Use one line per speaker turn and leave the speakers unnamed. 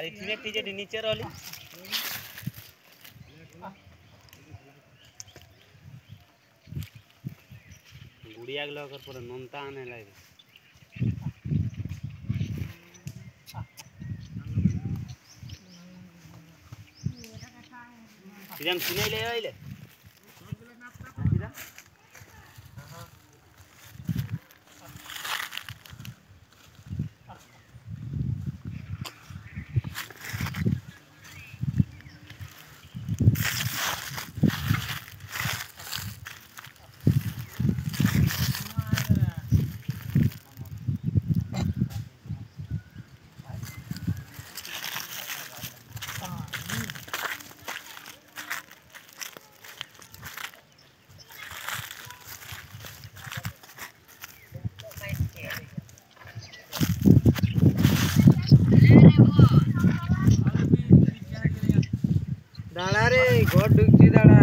আর এখানে একটি যে নিচে রহলি গুড়িয়া গুলো ওর পরে নন্তা আনে লাগে সিজন শুনে আইলে
దాడా రే గోడ దుక్కిదాడా